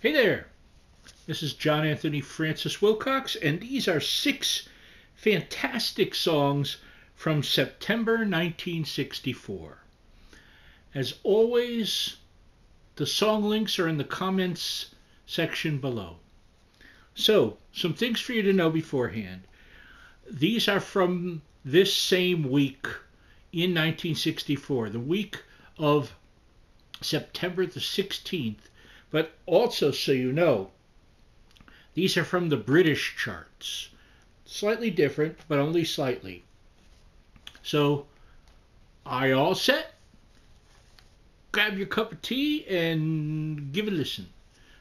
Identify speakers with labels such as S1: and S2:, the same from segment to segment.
S1: Hey there, this is John Anthony Francis Wilcox, and these are six fantastic songs from September 1964. As always, the song links are in the comments section below. So, some things for you to know beforehand. These are from this same week in 1964, the week of September the 16th, but also so you know, these are from the British charts. Slightly different, but only slightly. So, are you all set? Grab your cup of tea and give it a listen.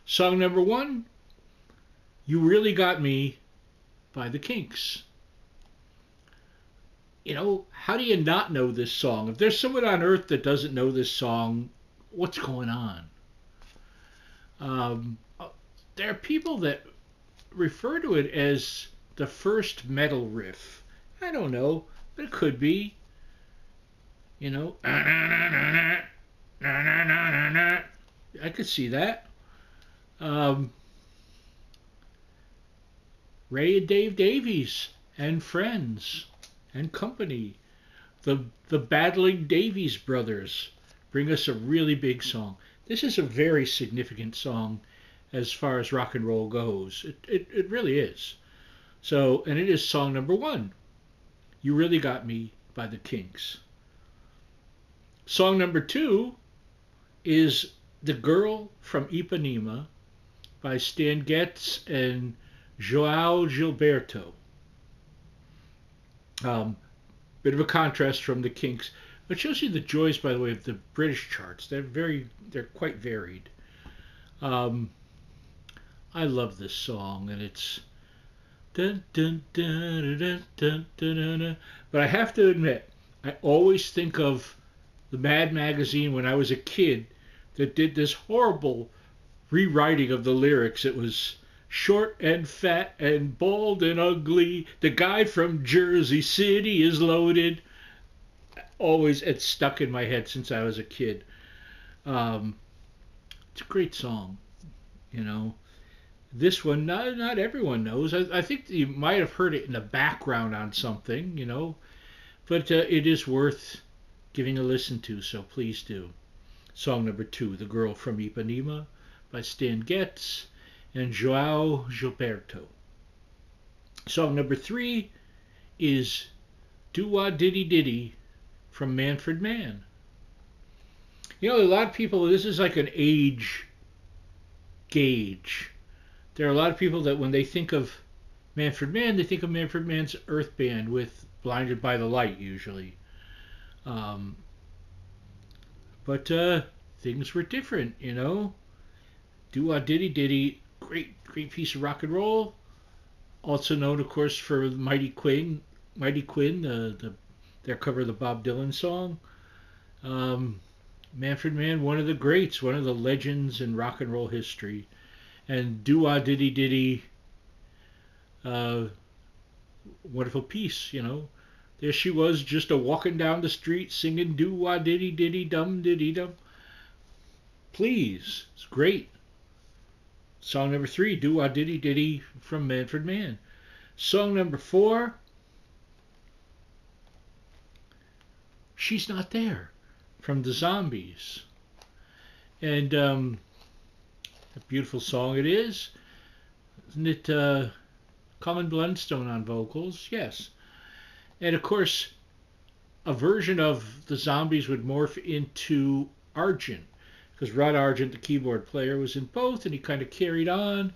S1: Song number one, You Really Got Me by the Kinks. You know, how do you not know this song? If there's someone on earth that doesn't know this song, what's going on? Um, there are people that refer to it as the first metal riff. I don't know, but it could be. You know, I could see that. Um, Ray and Dave Davies and friends and company. The the battling Davies brothers bring us a really big song. This is a very significant song as far as rock and roll goes. It, it, it really is. So, and it is song number one. You Really Got Me by the Kinks. Song number two is The Girl from Ipanema by Stan Getz and Joao Gilberto. Um, bit of a contrast from the Kinks. It shows you the joys, by the way, of the British charts. They're very, they're quite varied. Um, I love this song, and it's. Dun, dun, dun, but I have to admit, I always think of the Mad magazine when I was a kid that did this horrible rewriting of the lyrics. It was short and fat and bald and ugly. The guy from Jersey City is loaded always it's stuck in my head since I was a kid. Um, it's a great song, you know. This one, not not everyone knows. I, I think you might have heard it in the background on something, you know, but uh, it is worth giving a listen to. So please do. Song number two, "The Girl from Ipanema" by Stan Getz and Joao Gilberto. Song number three is "Do Wah Diddy Diddy" from Manfred Mann. You know, a lot of people, this is like an age gauge. There are a lot of people that when they think of Manfred Mann, they think of Manfred Mann's Earth Band with Blinded by the Light, usually. Um, but uh, things were different, you know. Do a Diddy Diddy, great, great piece of rock and roll. Also known, of course, for Mighty Quinn, Mighty Quinn, the, the their cover of the Bob Dylan song. Um, Manfred Mann, one of the greats, one of the legends in rock and roll history. And Do Wah Diddy Diddy, uh, wonderful piece, you know. There she was, just a walking down the street singing Do Wah Diddy Diddy Dum Diddy Dum. Please, it's great. Song number three, Do Wah Diddy Diddy from Manfred Mann. Song number four, she's not there from the zombies. And um, a beautiful song it is. Isn't it uh, Colin Blunstone on vocals? Yes. And of course, a version of the zombies would morph into Argent because Rod Argent, the keyboard player, was in both, and he kind of carried on.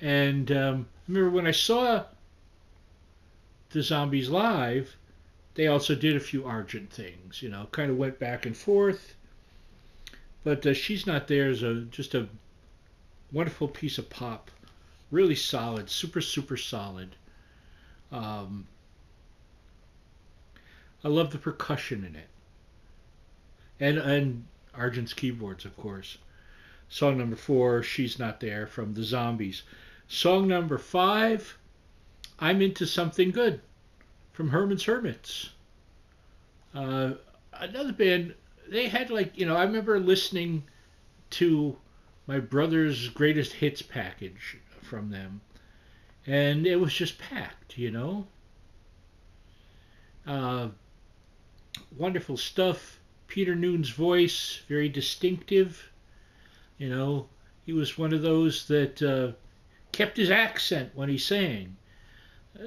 S1: And um, remember when I saw the zombies live, they also did a few Argent things, you know, kind of went back and forth. But uh, She's Not There is a, just a wonderful piece of pop. Really solid, super, super solid. Um, I love the percussion in it. And, and Argent's keyboards, of course. Song number four, She's Not There from The Zombies. Song number five, I'm Into Something Good from Herman's Hermits. Uh, another band, they had like, you know, I remember listening to my brother's greatest hits package from them, and it was just packed, you know. Uh, wonderful stuff. Peter Noone's voice, very distinctive. You know, he was one of those that uh, kept his accent when he sang.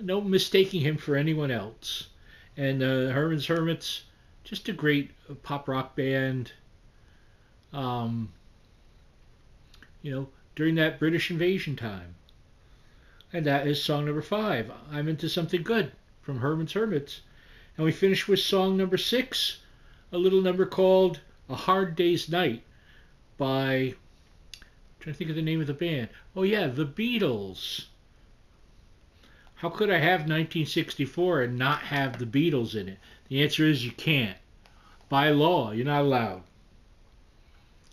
S1: No mistaking him for anyone else. And uh, Herman's Hermits, just a great pop rock band. Um, you know, during that British invasion time. And that is song number five. I'm into something good from Herman's Hermits. And we finish with song number six, a little number called A Hard Day's Night by I'm trying to think of the name of the band. Oh yeah, the Beatles. How could I have 1964 and not have the Beatles in it? The answer is you can't. By law, you're not allowed.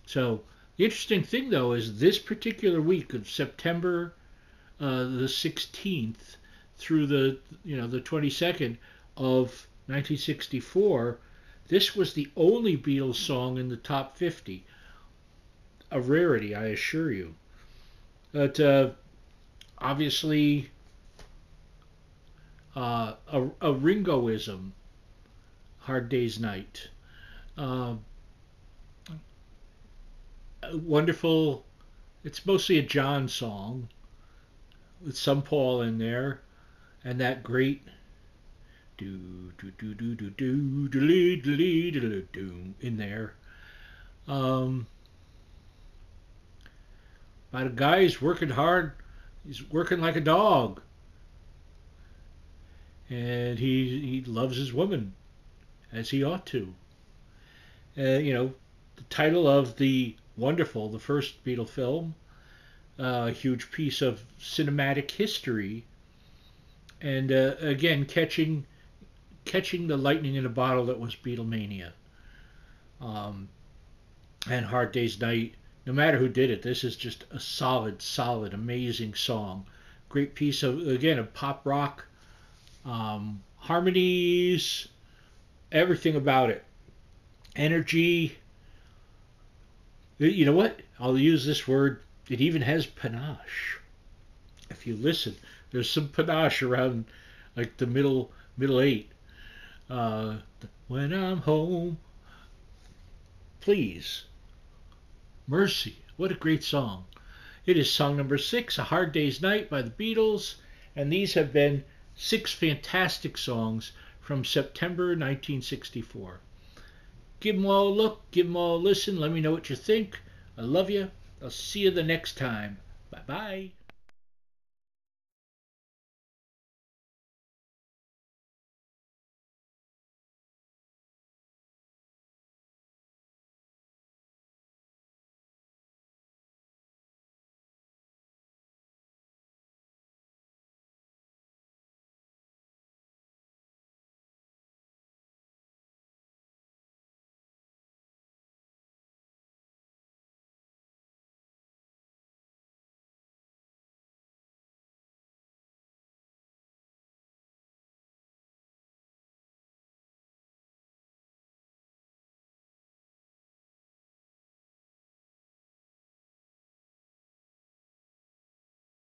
S1: So the interesting thing though is this particular week of September uh, the 16th through the you know the 22nd of 1964, this was the only Beatles song in the top 50. A rarity, I assure you. But uh, obviously, uh, a, a, Ringoism, Hard Day's Night. Uh, wonderful, it's mostly a John song with some Paul in there, and that great do do do do do do do do do do in there. Um, about a guy's working hard. He's working like a dog, and he he loves his woman, as he ought to. You know, the title of the wonderful, the first Beatle film, uh, a huge piece of cinematic history, and uh, again catching catching the lightning in a bottle that was Beatlemania. Um, and Hard Day's Night, no matter who did it, this is just a solid, solid, amazing song. Great piece of, again, of pop rock, um, harmonies, everything about it. Energy. You know what? I'll use this word. It even has panache. If you listen, there's some panache around like the middle middle eight. Uh, when I'm home, please, mercy. What a great song. It is song number six, A Hard Day's Night by the Beatles, and these have been six fantastic songs from September 1964. Give them all a look, give them all a listen, let me know what you think. I love you. I'll see you the next time. Bye bye.